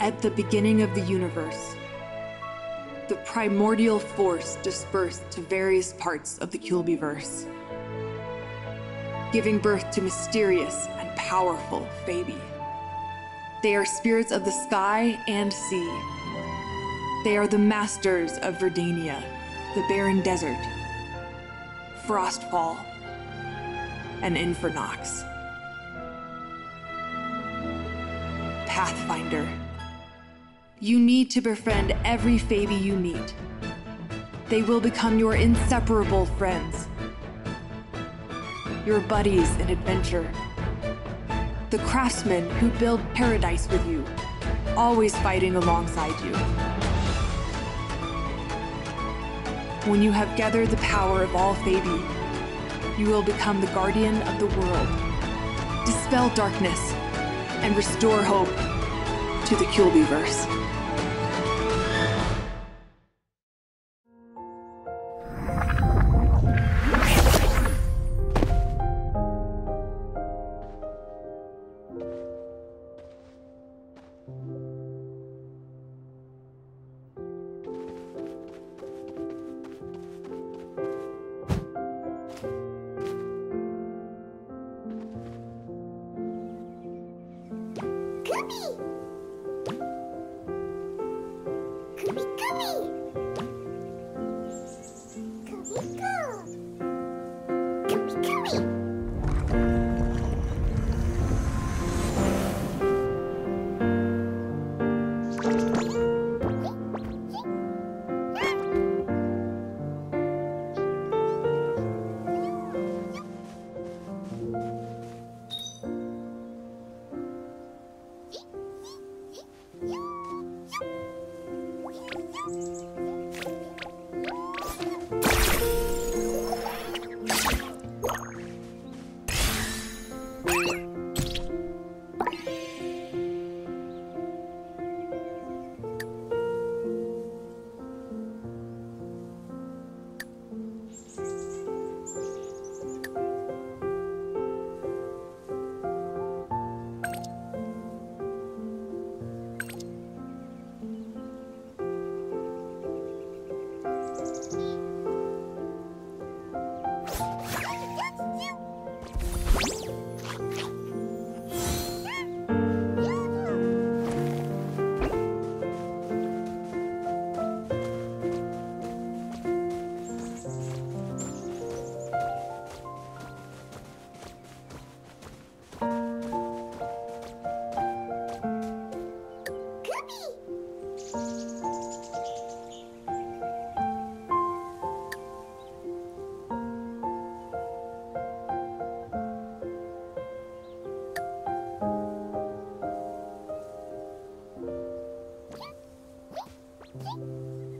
At the beginning of the universe, the primordial force dispersed to various parts of the Kewlbiverse, giving birth to mysterious and powerful Faeby. They are spirits of the sky and sea. They are the masters of Verdania, the barren desert, Frostfall, and Infernox. Pathfinder. You need to befriend every Faeby you meet. They will become your inseparable friends, your buddies in adventure, the craftsmen who build paradise with you, always fighting alongside you. When you have gathered the power of all Faeby, you will become the guardian of the world, dispel darkness, and restore hope to the Kewlbiverse. 何?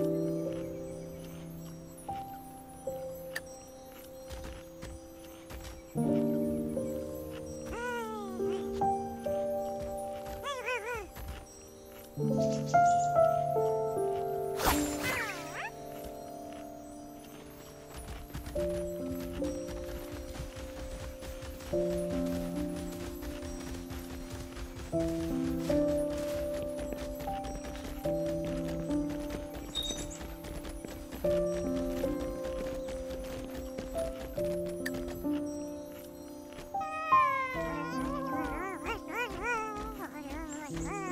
Bye.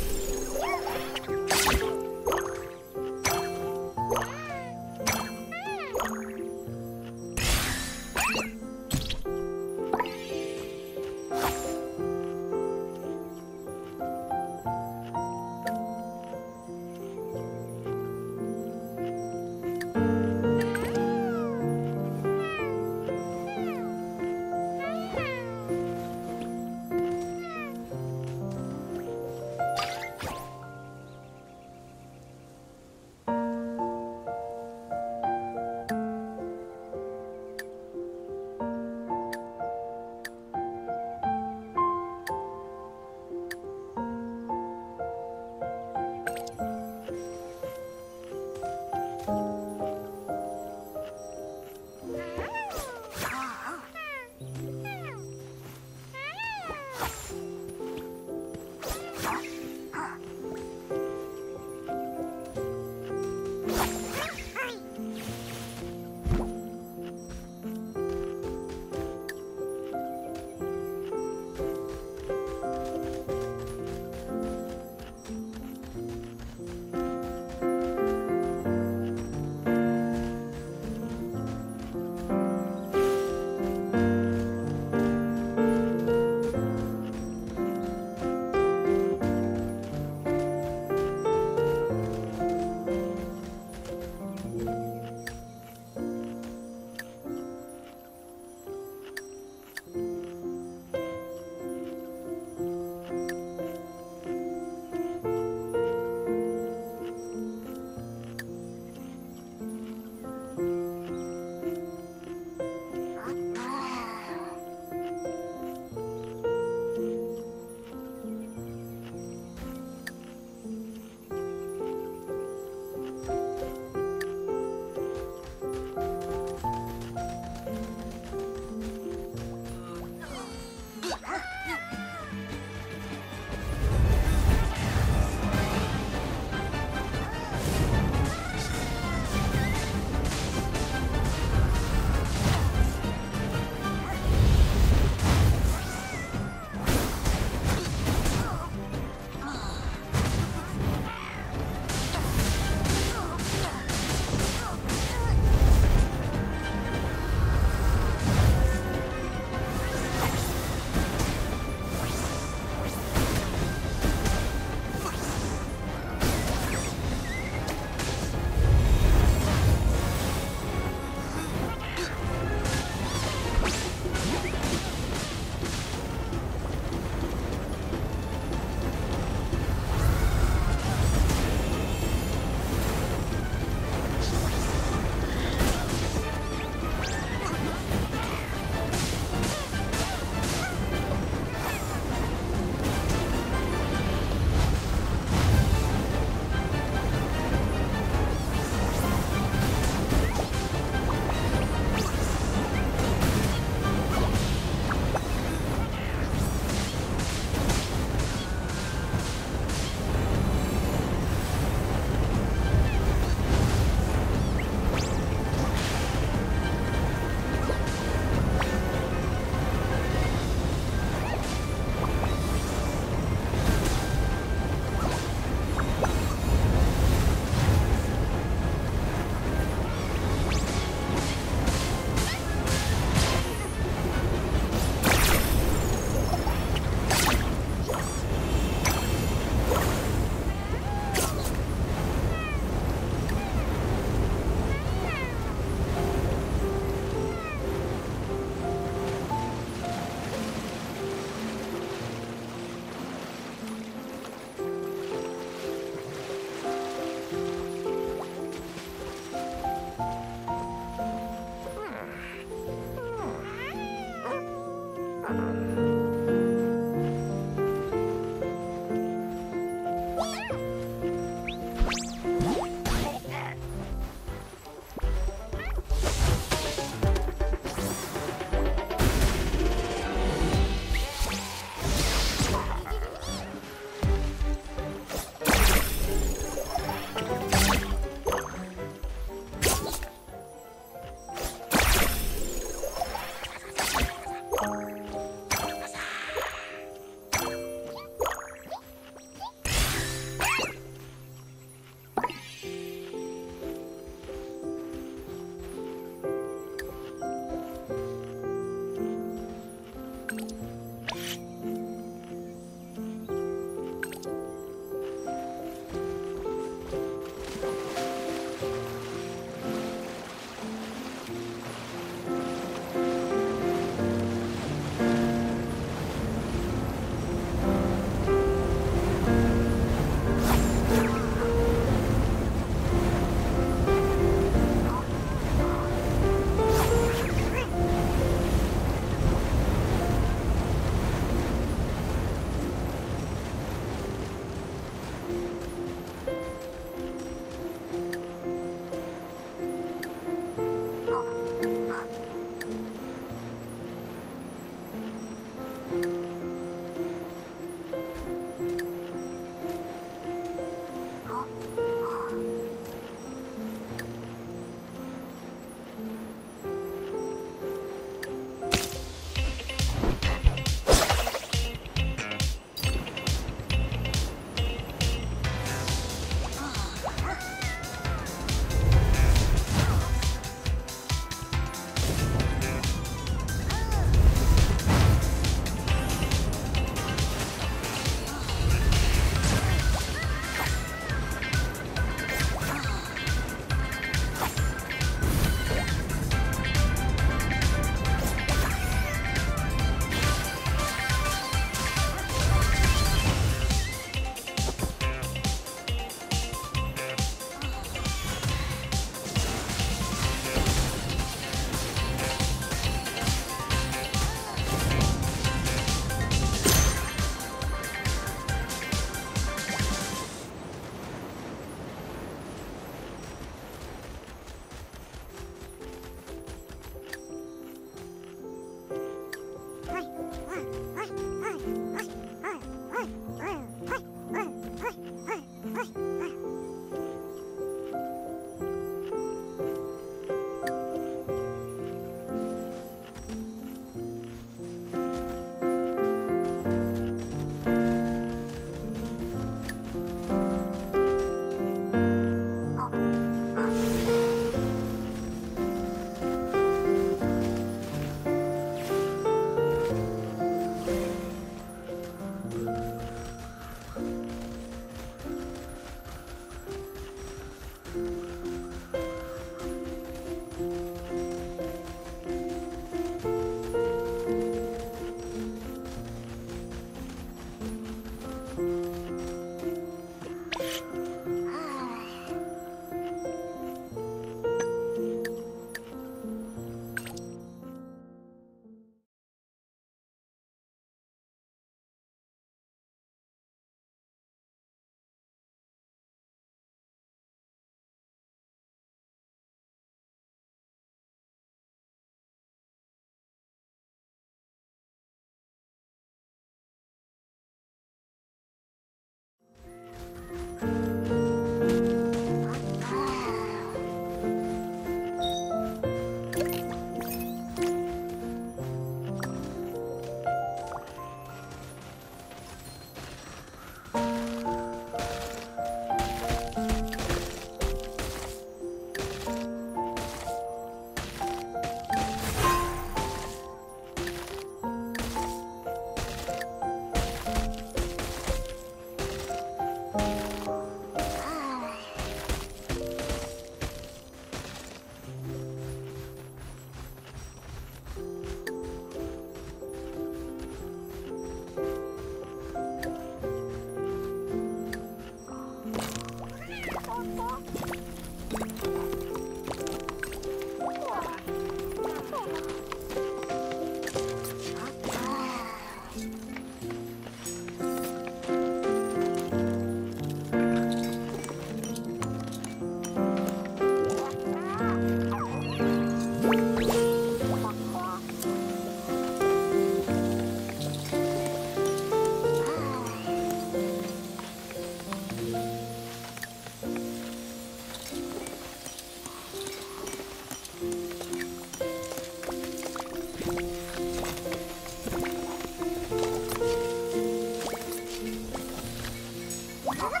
Ha ha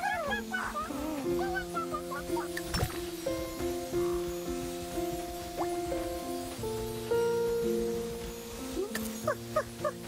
ha!